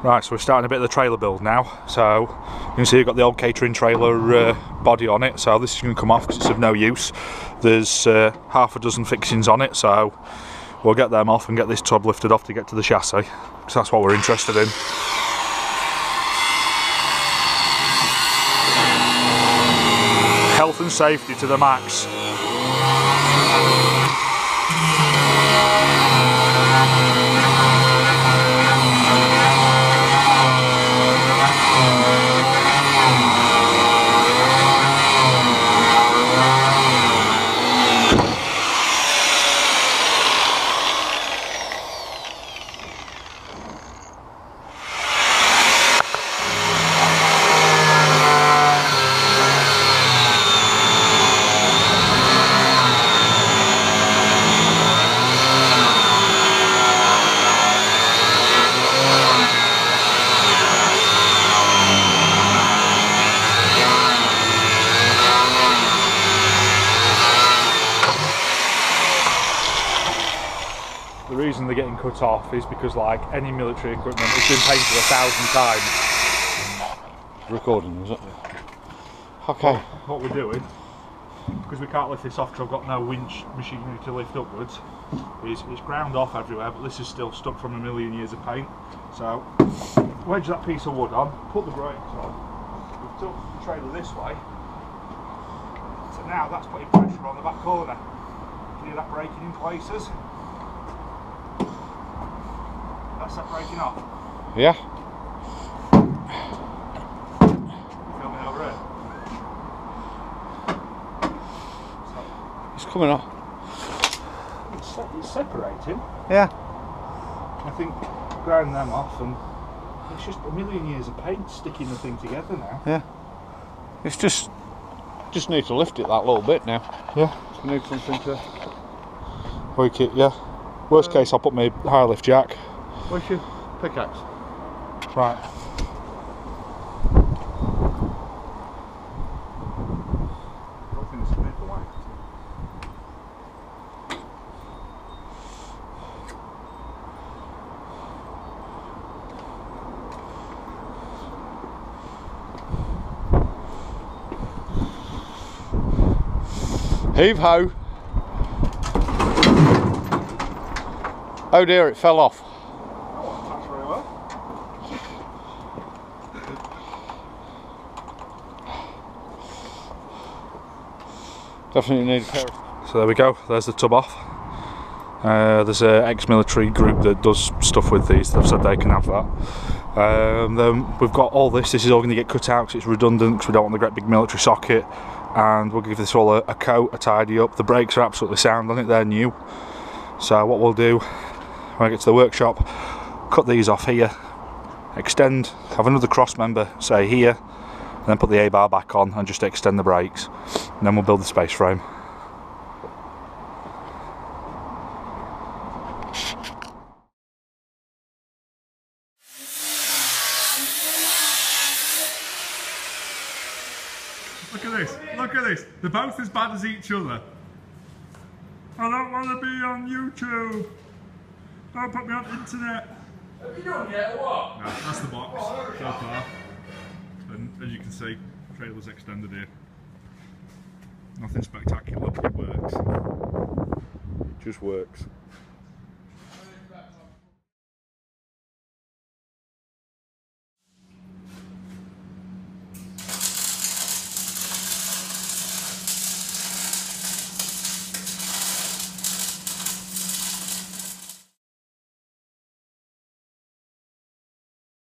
Right, so we're starting a bit of the trailer build now. So you can see you've got the old catering trailer uh, body on it. So this is going to come off because it's of no use. There's uh, half a dozen fixings on it, so we'll get them off and get this tub lifted off to get to the chassis. Because that's what we're interested in. Health and safety to the max. They're getting cut off is because like any military equipment has been painted a thousand times. Recording, is it? Okay. What we're doing, because we can't lift this off because I've got no winch machinery to lift upwards, is it's ground off everywhere, but this is still stuck from a million years of paint. So wedge that piece of wood on, put the brakes on, we've took the trailer this way. So now that's putting pressure on the back corner. Can you hear that breaking in places? That's separating off. Yeah. Filming over it. It's coming off. It's, se- it's separating. Yeah. I think grind them off and it's just a million years of paint sticking the thing together now. Yeah. It's just just need to lift it that little bit now. Yeah. Just need something to Work it, yeah. Worst uh, case, I'll put my high lift jack. Where's your pickaxe? Right. Heave ho. Oh dear, it fell off. That's very well. Definitely need a pair So there we go, there's the tub off. Uh, there's an ex-military group that does stuff with these, they've said they can have that. Um, then we've got all this, this is all going to get cut out because it's redundant because we don't want the great big military socket and we'll give this all a, a coat, a tidy up. The brakes are absolutely sound on it, they're new. So what we'll do when I get to the workshop, cut these off here, extend, have another cross member say here, and then put the A-bar back on and just extend the brakes. And then we'll build the space frame. Look at this. Look at this. They're both as bad as each other. I don't want to be on YouTube. Don't put me on the internet. Have you done yet or what? No, that's the box so far. And as you can see, trailer's extended here. Nothing spectacular, but it works. It just works.